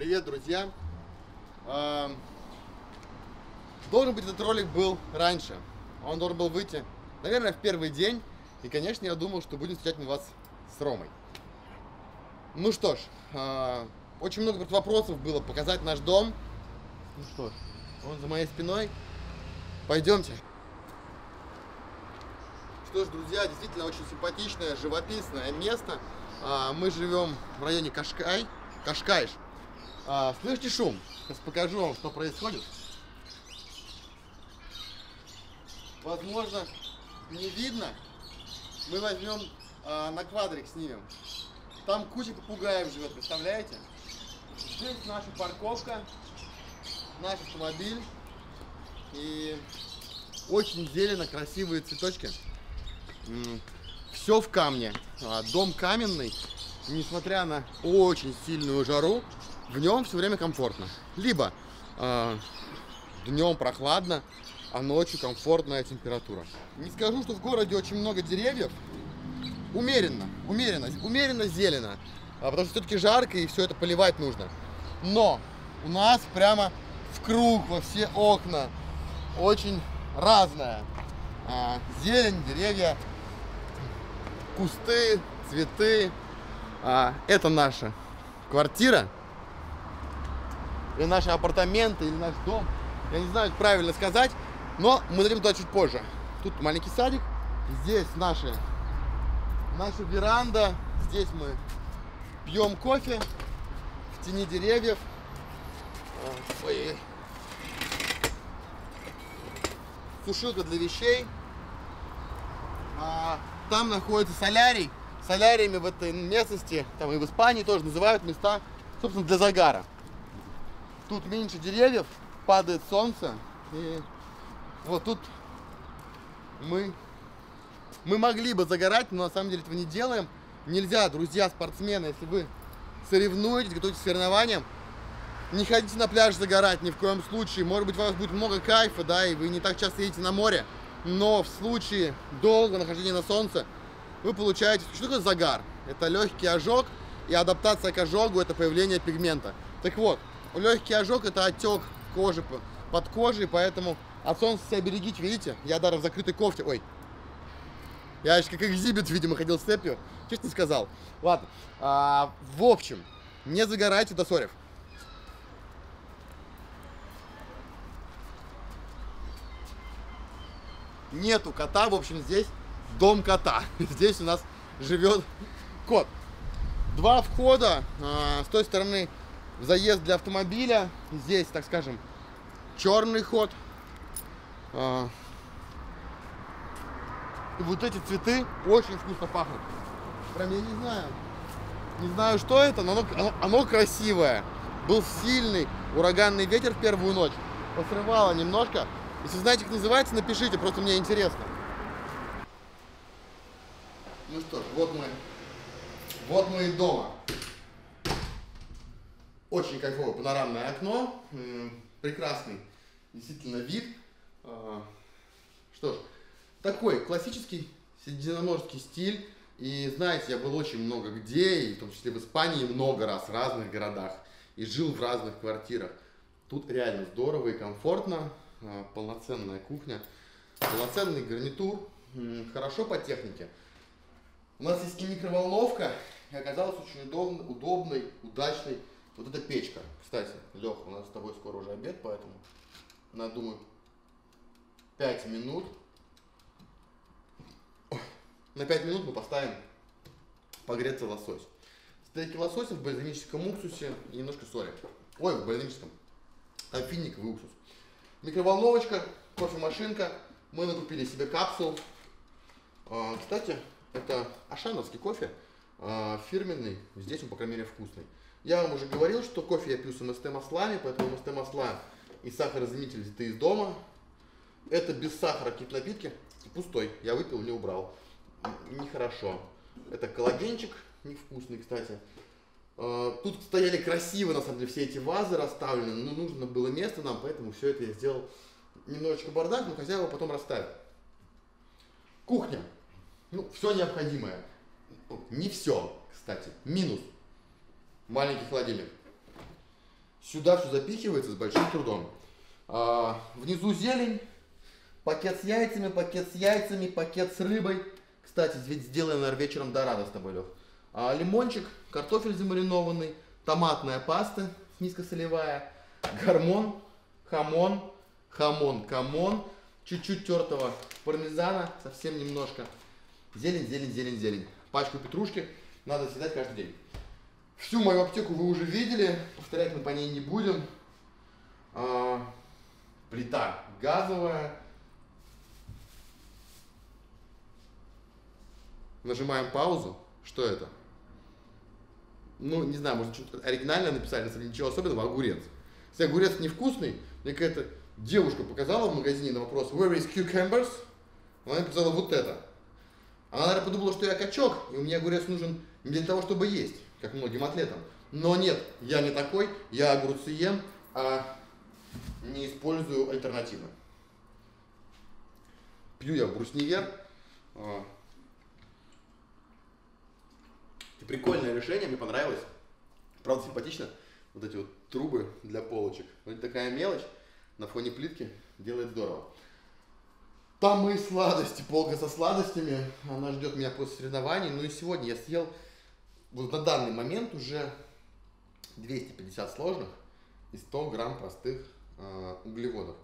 Привет, друзья! А, Должен быть, этот ролик был раньше. Он должен был выйти, наверное, в первый день. И, конечно, я думал, что будем встречать вас с Ромой. Ну что ж, а, очень много вопросов было показать наш дом. Ну что ж, он за моей спиной. Пойдемте. Что ж, друзья, действительно очень симпатичное, живописное место. А, Мы живем в районе Кашкай. Кашкайш. А, Слышите шум? Сейчас покажу вам, что происходит. Возможно, не видно. Мы возьмем а, на квадрик снимем. Там куча попугаев живет, представляете? Здесь наша парковка, наш автомобиль. И очень зелено, красивые цветочки. Все в камне. А, Дом каменный. Несмотря на очень сильную жару, в нем все время комфортно. Либо днем прохладно, а ночью комфортная температура. Не скажу, что в городе очень много деревьев. Умеренно, умеренно, умеренно зелено. А потому что все-таки жарко и все это поливать нужно. Но у нас прямо в круг во все окна очень разная. А, зелень, деревья, кусты, цветы. А, это наша квартира. Или наши апартаменты, или наш дом. Я не знаю, правильно сказать, но мы зайдем туда чуть позже. Тут маленький садик, здесь наши, наша веранда, здесь мы пьем кофе в тени деревьев. Ой. Сушилка для вещей. А, там находится солярий. Соляриями в этой местности, там и в Испании тоже называют места, собственно, для загара. Тут меньше деревьев, падает солнце, и вот тут мы, мы могли бы загорать, но на самом деле этого не делаем. Нельзя, друзья, спортсмены, если вы соревнуетесь, готовитесь к соревнованиям, не ходите на пляж загорать ни в коем случае. Может быть, у вас будет много кайфа, да, и вы не так часто едете на море. Но в случае долгого нахождения на солнце вы получаете... Что такое загар? Это легкий ожог, и адаптация к ожогу – это появление пигмента. Так вот, легкий ожог – это отек кожи под кожей, поэтому от солнца себя берегите, видите? Я даже в закрытой кофте, ой. Я еще как экзибит, видимо, ходил с цепью. Честно сказал. Ладно. А, в общем, не загорайте до ссорев. Нету кота, в общем, здесь дом кота. Здесь у нас живет кот. Два входа. А, с той стороны заезд для автомобиля. Здесь, так скажем, черный ход. А, и вот эти цветы очень вкусно пахнут. Прям я не знаю. Не знаю, что это, но оно, оно, оно красивое. Был сильный ураганный ветер в первую ночь. Посрывало немножко. Если знаете, как называется, напишите, просто мне интересно. Ну что ж, вот мы. Вот мы и дома. Очень кайфовое панорамное окно. Прекрасный действительно вид. А, Что ж, такой классический средиземноморский стиль. И знаете, я был очень много где, и в том числе в Испании много раз, в разных городах. И жил в разных квартирах. Тут реально здорово и комфортно. а, Полноценная кухня. Полноценный гарнитур. Хорошо по технике. У нас есть и микроволновка, и оказалась очень удобной, удачной вот эта печка. Кстати, Леха, у нас с тобой скоро уже обед, поэтому надо, думаю, 5 минут. На 5 минут мы поставим погреться лосось. Стейки лосося в бальзамическом уксусе и немножко соли. Ой, в бальзамическом. Там финиковый уксус. Микроволновочка, кофемашинка. Мы накупили себе капсул. А, Кстати, это ашановский кофе, а, фирменный, здесь он, по крайней мере, вкусный. Я вам уже говорил, что кофе я пью с МСТ маслами, поэтому МСТ масла и сахарозаменитель взяты из дома. Это без сахара какие-то напитки, пустой, я выпил, не убрал. Нехорошо. Это коллагенчик, невкусный, кстати. А, Тут стояли красиво, на самом деле, все эти вазы расставлены, но нужно было место нам, поэтому все это я сделал немножечко бардак, но хозяева потом расставят. Кухня. Ну, все необходимое. Ну, Не все, кстати. Минус. Маленький холодильник. Сюда все запихивается с большим трудом. А, внизу зелень, пакет с яйцами, пакет с яйцами, пакет с рыбой. Кстати, ведь сделаем, наверное, вечером дорадо с тобой, Лех. А, лимончик, картофель замаринованный, томатная паста низкосолевая, гормон, хамон, хамон, come on, чуть-чуть тертого пармезана, совсем немножко. Зелень, зелень, зелень, зелень. Пачку петрушки надо съедать каждый день. Всю мою аптеку вы уже видели, повторять мы по ней не будем. А, плита газовая. Нажимаем паузу. Что это? Ну, не знаю, может что-то оригинальное написали, на ничего особенного, огурец. Если огурец невкусный, мне какая-то девушка показала в магазине на вопрос Where is cucumbers? Она написала вот это. Она, наверное, подумала, что я качок, и меня огурец нужен не для того, чтобы есть как многим атлетам. Но нет, я не такой, я огурцы ем, а не использую альтернативы. Пью я бруснивер. А. Прикольное решение, мне понравилось. Правда, симпатично. Вот эти вот трубы для полочек. Вот такая мелочь на фоне плитки делает здорово. Там мои сладости, полка со сладостями. Она ждет меня после соревнований. Ну и сегодня я съел вот на данный момент уже 250 сложных и 100 грамм простых э, углеводов.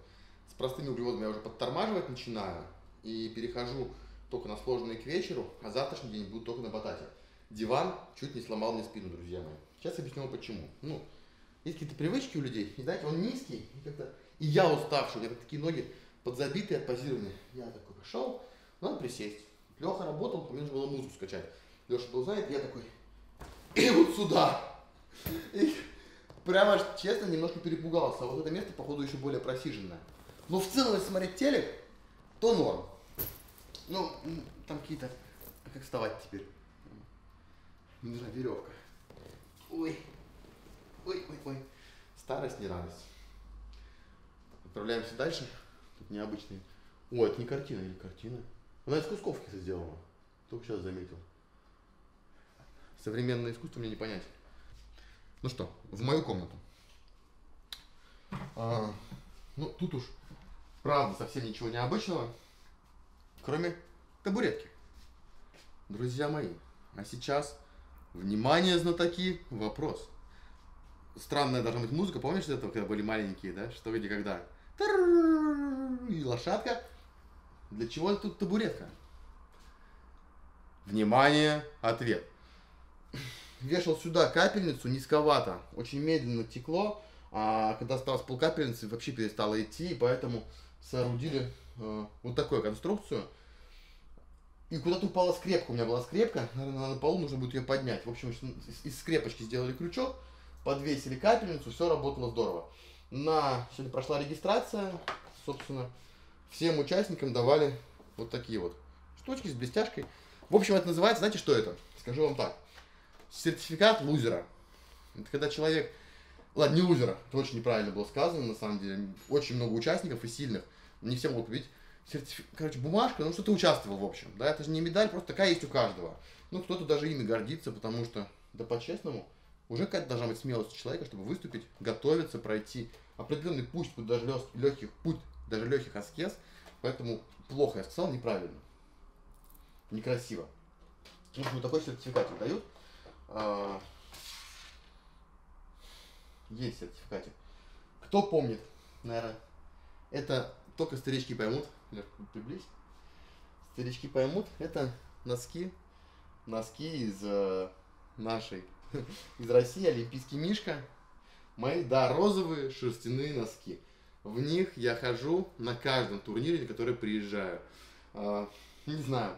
С простыми углеводами я уже подтормаживать начинаю и перехожу только на сложные к вечеру, а завтрашний день буду только на батате. Диван чуть не сломал мне спину, друзья мои. Сейчас объясню вам почему. Ну, есть какие-то привычки у людей, и знаете, он низкий, и как-то и я уставший, у меня такие ноги подзабитые от позирования. Я такой пошел, надо присесть. Леха работал, мне нужно было музыку скачать. Леша был занят, я такой, и вот сюда. И прямо, честно, немножко перепугался. А вот это место, походу, еще более просиженное. Но в целом, если смотреть телек, то норм. Ну, там какие-то... А как вставать теперь? Мне нужна веревка. Ой. Ой, ой, ой. Старость, не радость. Отправляемся дальше. Тут необычные. О, это не картина или картина. Она из кусков сделана. Только сейчас заметил. Современное искусство мне не понять. Ну что, в мою комнату. А, ну, тут уж, правда, совсем ничего необычного, кроме табуретки. Друзья мои, а сейчас, внимание, знатоки, вопрос. Странная должна быть музыка, помнишь этого, когда были маленькие, да? Что где когда? И лошадка. Для чего тут табуретка? Внимание, ответ вешал сюда капельницу низковато, очень медленно текло, а когда осталось полкапельницы, вообще перестало идти, и поэтому соорудили э, вот такую конструкцию. И куда-то упала скрепка, у меня была скрепка, наверное, на полу нужно будет ее поднять. В общем, из скрепочки сделали крючок, подвесили капельницу, все работало здорово. На сегодня прошла регистрация, собственно, всем участникам давали вот такие вот штучки с блестяшкой. В общем, это называется, знаете, что это? Скажу вам так сертификат лузера. Это когда человек, ладно, не лузера, это очень неправильно было сказано, на самом деле, очень много участников и сильных, не все могут купить сертификат, короче, бумажка, ну что ты участвовал в общем, да, это же не медаль, просто такая есть у каждого. Ну, кто-то даже ими гордится, потому что, да по-честному, уже какая-то должна быть смелость человека, чтобы выступить, готовиться, пройти определенный путь, путь даже легких, путь даже легких аскез, поэтому плохо я сказал, неправильно, некрасиво. Общем, такой сертификат дают. А, есть сертификатик. Кто помнит, наверное, это только старички поймут. Леш, приблизь. Старички поймут, это носки, носки из э, нашей, из России, Олимпийский Мишка. Мои, да, розовые шерстяные носки. В них я хожу на каждом турнире, на который приезжаю. Э, не знаю.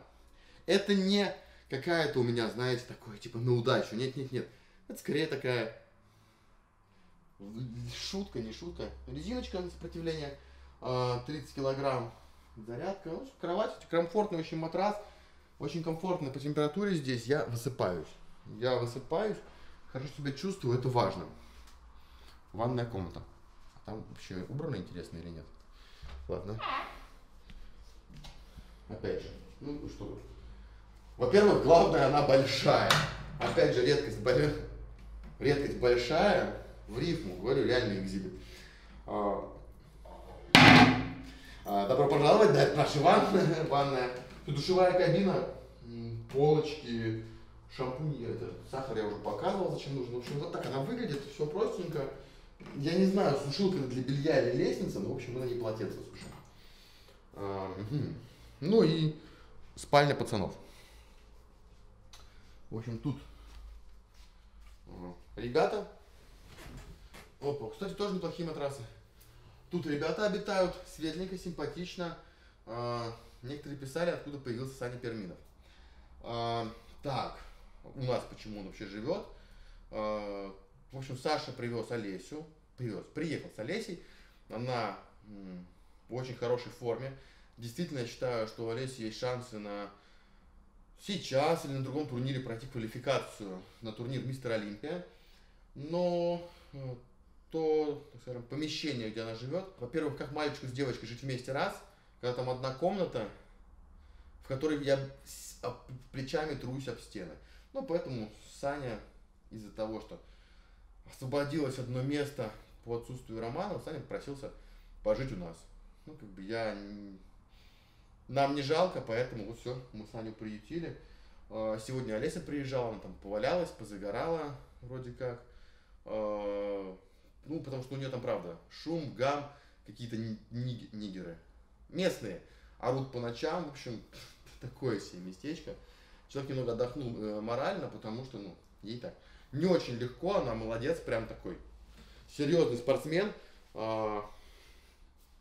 Это не какая-то у меня, знаете, такое, типа, на удачу. Нет, нет, нет. Это скорее такая шутка, не шутка. Резиночка на сопротивление 30 а, килограмм. Зарядка. Ну, кровать, комфортный очень матрас. Очень комфортно по температуре здесь. Я высыпаюсь. Я высыпаюсь. Хорошо себя чувствую, это важно. Ванная комната. А там вообще убрано интересно или нет? Ладно. Опять же. Ну что, во-первых, главное, она большая. Опять же, редкость, редкость большая. в рифму, говорю, реальный экзибит. А, а, добро пожаловать, да, это наша ванная, ванная. Душевая кабина, полочки, шампунь, это, сахар я уже показывал, зачем нужно. В общем, вот так она выглядит, все простенько. Я не знаю, сушилка для белья или лестница, но, в общем, мы на ней полотенце сушим. А. Ну и спальня пацанов. В общем, тут ребята. Опа, кстати, тоже неплохие матрасы. Тут ребята обитают, светленько, симпатично. А, некоторые писали, откуда появился Саня Перминов. А, так, у нас почему он вообще живет. А, в общем, Саша привез Олесю, привез, приехал с Олесей. Она в очень хорошей форме. Действительно, я считаю, что у Олеси есть шансы на сейчас или на другом турнире пройти квалификацию на турнир Мистер Олимпия. Но э, то, так скажем, помещение, где она живет, во-первых, как мальчику с девочкой жить вместе раз, когда там одна комната, в которой я плечами трусь об стены. Ну, поэтому Саня из-за того, что освободилось одно место по отсутствию Романа, Саня попросился пожить у нас. Ну, как бы я... Нам не жалко, поэтому вот все, мы Саню приютили. А, сегодня Олеся приезжала, она там повалялась, позагорала вроде как. А, ну, потому что у нее там, правда, шум, гам, какие-то нигеры. Местные орут по ночам, в общем, такое себе местечко. Человек немного отдохнул э, морально, потому что, ну, ей так не очень легко, она молодец, прям такой серьезный спортсмен. А,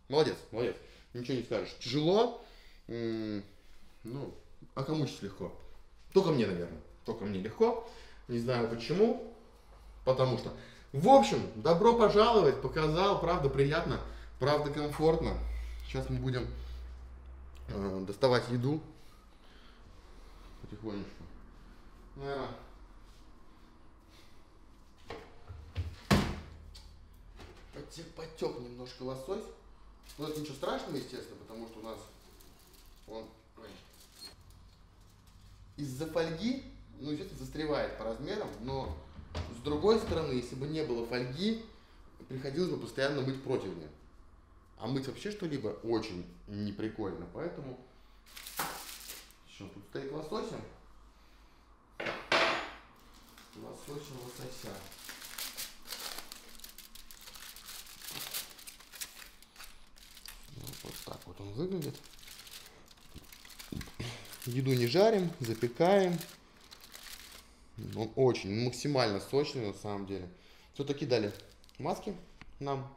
молодец, молодец, ничего не скажешь. Тяжело, ну, а кому сейчас легко? Только мне, наверное, только мне легко. Не знаю почему, потому что в общем, добро пожаловать, показал, правда приятно, правда комфортно. Сейчас мы будем э, доставать еду потихонечку. Наверное. Потек, потек немножко лосось. Но это ничего страшного, естественно, потому что у нас из-за фольги, ну, естественно, застревает по размерам, но с другой стороны, если бы не было фольги, приходилось бы постоянно мыть противни. А мыть вообще что-либо очень неприкольно. Поэтому что, тут стоит лососем. Лососем лосося. Ну, вот так вот он выглядит. Еду не жарим, запекаем. Он очень, максимально сочный на самом деле. Все-таки дали маски нам.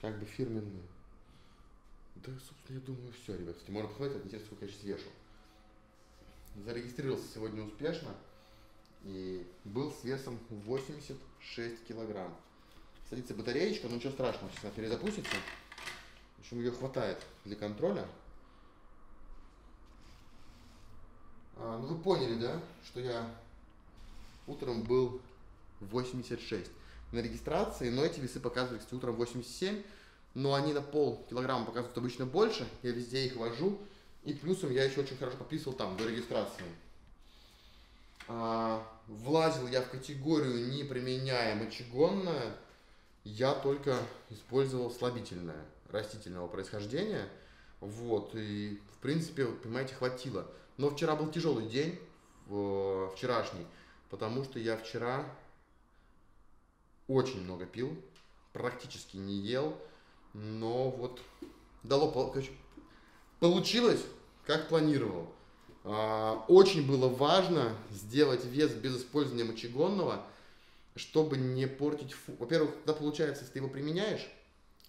Как бы фирменные. Да, собственно, я думаю, все, ребят. Кстати, можно посмотреть, это сколько я сейчас вешу. Зарегистрировался сегодня успешно. И был с весом 86 килограмм. Садится батареечка, но ничего страшного, сейчас она перезапустится. В общем, ее хватает для контроля. А, ну вы поняли, да, что я утром был 86 на регистрации, но эти весы показывают, кстати, утром 87, но они на пол килограмма показывают обычно больше, я везде их вожу, и плюсом я еще очень хорошо подписывал там до регистрации. А, влазил я в категорию не применяя мочегонное, я только использовал слабительное растительного происхождения, вот, и в принципе, понимаете, хватило. Но вчера был тяжелый день, вчерашний, потому что я вчера очень много пил, практически не ел, но вот дало, получилось, как планировал. А, очень было важно сделать вес без использования мочегонного, чтобы не портить фу. Во-первых, когда получается, если ты его применяешь,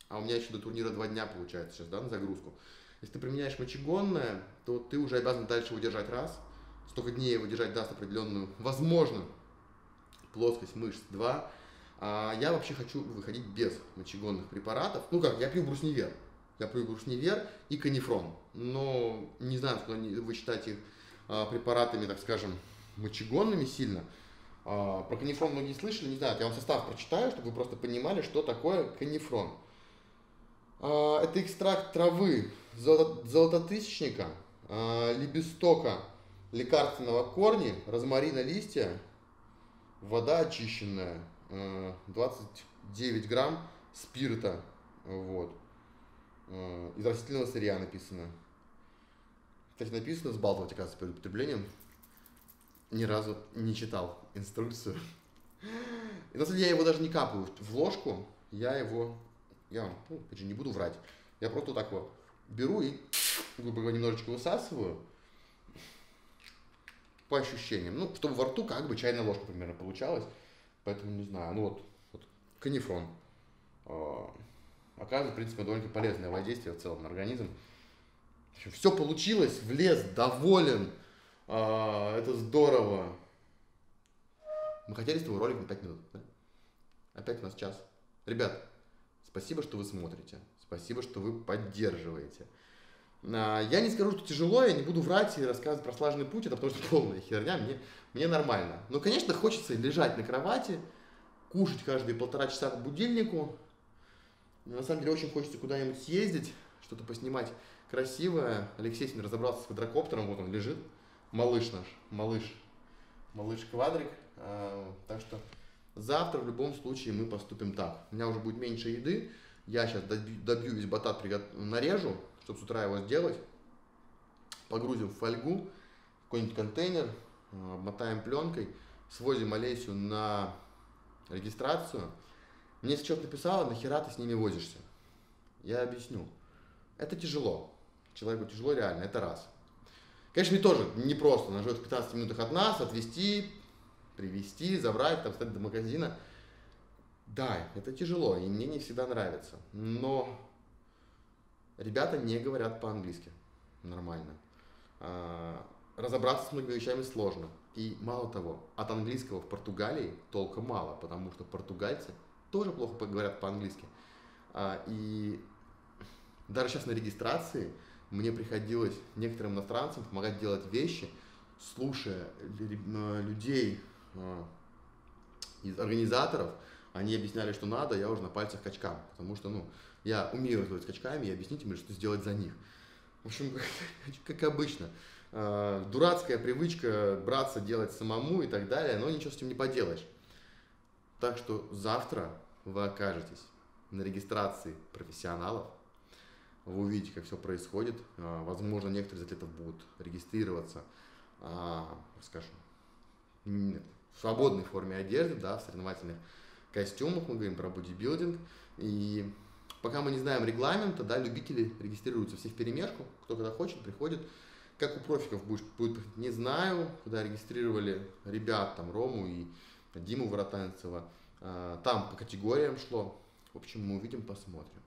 а у меня еще до турнира два дня получается сейчас, да, на загрузку, если ты применяешь мочегонное, то ты уже обязан дальше его держать раз. Столько дней его держать даст определенную, возможно, плоскость мышц. Два. А я вообще хочу выходить без мочегонных препаратов. Ну как, я пью брусневер. Я пью брусневер и канифрон. Но не знаю, что вы считаете их а, препаратами, так скажем, мочегонными сильно. А, про канифрон многие слышали, не знаю, я вам состав прочитаю, чтобы вы просто понимали, что такое канифрон. А, это экстракт травы золототысячника, а, лепестока лекарственного корня, розмарина листья, вода очищенная. э, 29 грамм спирта, вот, из растительного сырья написано. Кстати, написано сбалтывать, оказывается, перед употреблением. Ни разу не читал инструкцию. И на самом деле я его даже не капаю в ложку, я его, я вам, ну, же, не буду врать, я просто вот так вот беру и, грубо говоря, немножечко высасываю, по ощущениям. Ну, чтобы во рту как бы чайная ложка примерно получалась. Поэтому не знаю. Ну вот, вот канифрон. Э, оказывается, в принципе, довольно полезное воздействие в целом на организм. Все получилось, влез, доволен. Э, это здорово. Мы хотели с тобой ролик на 5 минут, да? Опять у нас час. Ребят, спасибо, что вы смотрите. Спасибо, что вы поддерживаете. А, я не скажу, что тяжело, я не буду врать и рассказывать про слаженный путь, это потому что полная херня, мне, мне нормально. Но, конечно, хочется лежать на кровати, кушать каждые полтора часа по будильнику. На самом деле, очень хочется куда-нибудь съездить, что-то поснимать красивое. Алексей сегодня разобрался с квадрокоптером, вот он лежит. Малыш наш, малыш, малыш квадрик. А, так что завтра в любом случае мы поступим так. У меня уже будет меньше еды, я сейчас добью, добью весь батат, нарежу, чтобы с утра его сделать. Погрузим в фольгу, какой-нибудь контейнер, э, обмотаем пленкой, свозим Олесю на регистрацию. Мне что-то написала, нахера ты с ними возишься? Я объясню. Это тяжело. Человеку тяжело реально, это раз. Конечно, мне тоже непросто, живет в 15 минутах от нас, отвезти, привезти, забрать, там, встать до магазина. Да, это тяжело, и мне не всегда нравится. Но Ребята не говорят по-английски нормально. А, разобраться с многими вещами сложно. И мало того, от английского в Португалии толка мало, потому что португальцы тоже плохо говорят по-английски. А, и даже сейчас на регистрации мне приходилось некоторым иностранцам помогать делать вещи, слушая людей из организаторов, они объясняли, что надо, я уже на пальцах качкам, потому что, ну, я умею работать скачками, и объясните мне, что сделать за них. В общем, как обычно. А, дурацкая привычка браться делать самому и так далее, но ничего с этим не поделаешь. Так что завтра вы окажетесь на регистрации профессионалов, вы увидите, как все происходит. А, возможно, некоторые из атлетов будут регистрироваться, а, скажем, в свободной форме одежды, да, в соревновательных костюмах, мы говорим про бодибилдинг. И Пока мы не знаем регламента, да, любители регистрируются все в перемешку, кто когда хочет, приходит. Как у профиков будет, будет не знаю, куда регистрировали ребят, там, Рому и Диму Воротанцева, а, там по категориям шло. В общем, мы увидим, посмотрим.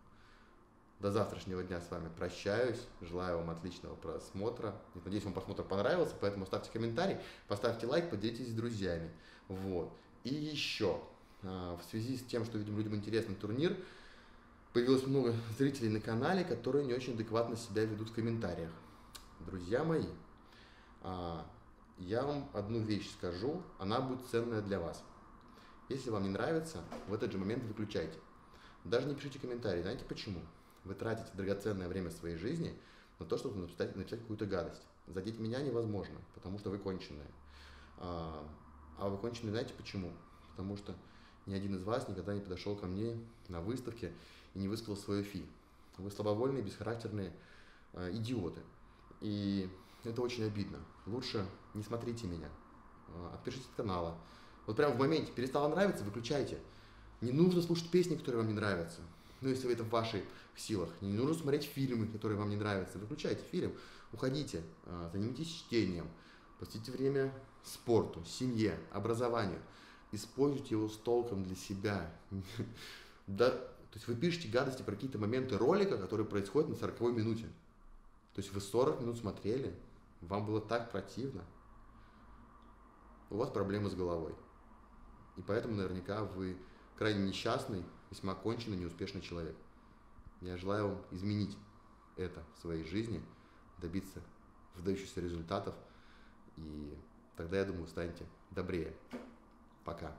До завтрашнего дня с вами прощаюсь. Желаю вам отличного просмотра. Надеюсь, вам просмотр понравился, поэтому ставьте комментарий, поставьте лайк, поделитесь с друзьями. Вот. И еще, а, в связи с тем, что, видимо, людям интересный турнир, появилось много зрителей на канале, которые не очень адекватно себя ведут в комментариях. Друзья мои, а, я вам одну вещь скажу, она будет ценная для вас. Если вам не нравится, в этот же момент выключайте. Даже не пишите комментарии. Знаете почему? Вы тратите драгоценное время своей жизни на то, чтобы написать, написать какую-то гадость. Задеть меня невозможно, потому что вы конченые. А, а вы конченые знаете почему? Потому что ни один из вас никогда не подошел ко мне на выставке и не высказал свое фи. Вы слабовольные, бесхарактерные э, идиоты. И это очень обидно. Лучше не смотрите меня. Э, отпишитесь от канала. Вот прямо в моменте перестало нравиться, выключайте. Не нужно слушать песни, которые вам не нравятся. Ну, если это в ваших силах. Не нужно смотреть фильмы, которые вам не нравятся. Выключайте фильм, уходите, э, занимайтесь чтением. Посвятите время спорту, семье, образованию. Используйте его с толком для себя. Да, то есть вы пишете гадости про какие-то моменты ролика, которые происходят на 40 минуте. То есть вы 40 минут смотрели, вам было так противно. У вас проблемы с головой. И поэтому наверняка вы крайне несчастный, весьма конченый, неуспешный человек. Я желаю вам изменить это в своей жизни, добиться выдающихся результатов, и тогда, я думаю, станете добрее. Пока.